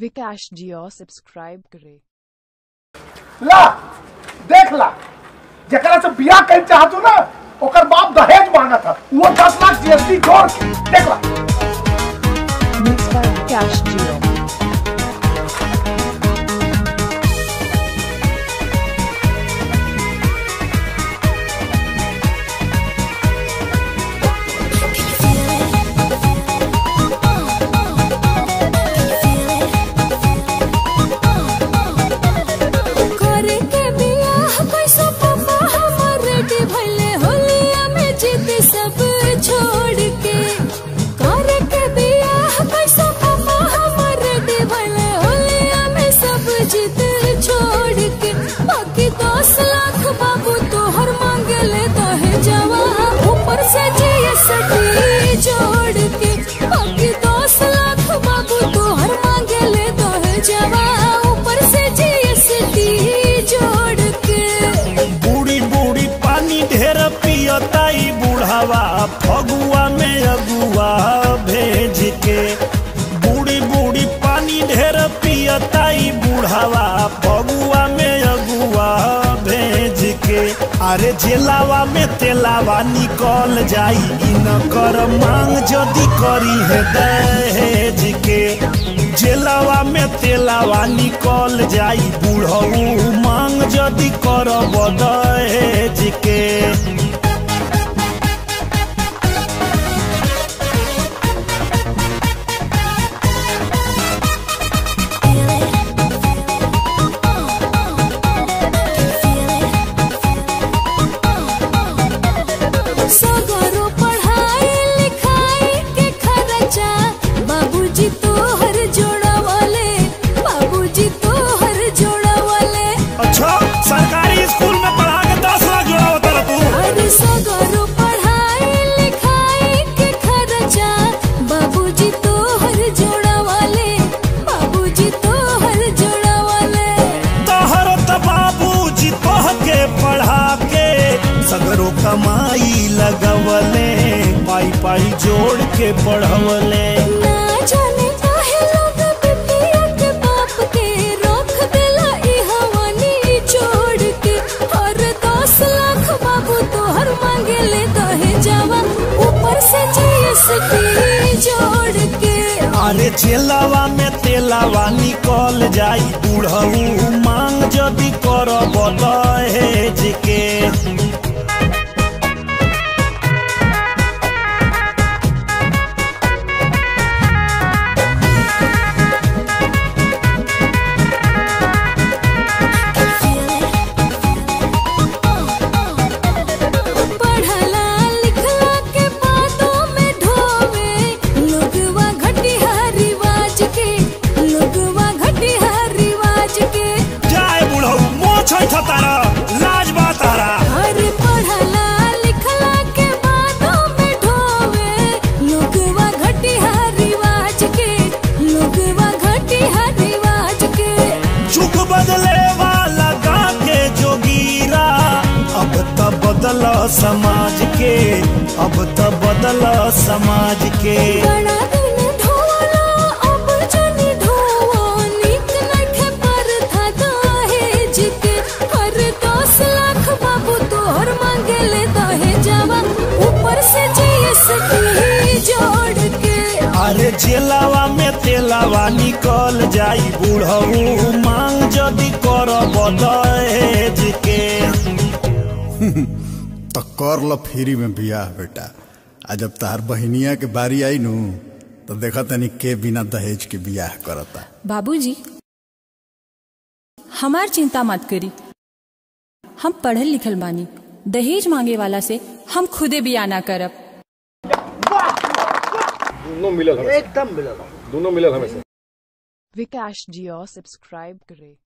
विकास जियो subscribe करे। ला, देख ला, जकरा से बियाह कर चाहत ना, ओकर बाप दहेज मांगा था वो दस लाख जीएसटी जोड़, देख ला। पियताई बुढ़ावा, फगुआ में अगुआ भेज के बूढ़ी बूढ़ी पानी ढेर पियताई बुढ़ावा, फगुआ में अगुआ भेज के अरे जेलावा में तेलावा निकल जाई, इन कर मांग जदी करी है दहेज के जेलावा में तेलावा निकल जाई, बुढ़ऊ मांग जदी करब पाई जोड़ के पढ़वले। ना जाने काहे लोग बिटिया के बाप के रोक देला ई हवानी छोड़ के। और दस लाख बाबू तोहर मांगेले दहे जावा ऊपर से जीएसटी जोड़ के। अरे चेलावा में तेलावा निकल जाई बुढ़ऊ मांग जदी करब दहेज के तारा लाज बा तारा अरे पढ़ला लिखला के बातों में ढोवे। लोगवा घटिया रिवाज के लोगवा घटिया रिवाज के। बदले वाला गा के जोगीरा। अब त बदल समाज के अब त बदल समाज के। बड़ा जेलावा में तेलावा निकल जाई बुढ़ऊ मांग जदी करब दहेज के। तो कर लो फ्री में बियाह बेटा। आ जब तहार बहनिया के बारी आई नु तो देखा तनी के बिना दहेज के बियाह करता। बाबूजी हमार चिंता मत करी। हम पढ़ल लिखल बानी। दहेज मांगे वाला से हम खुदे बिया ना करब। दोनों मिलल एकदम मिलल दोनों मिलल हमेशा। से विकास जियो सब्सक्राइब करे।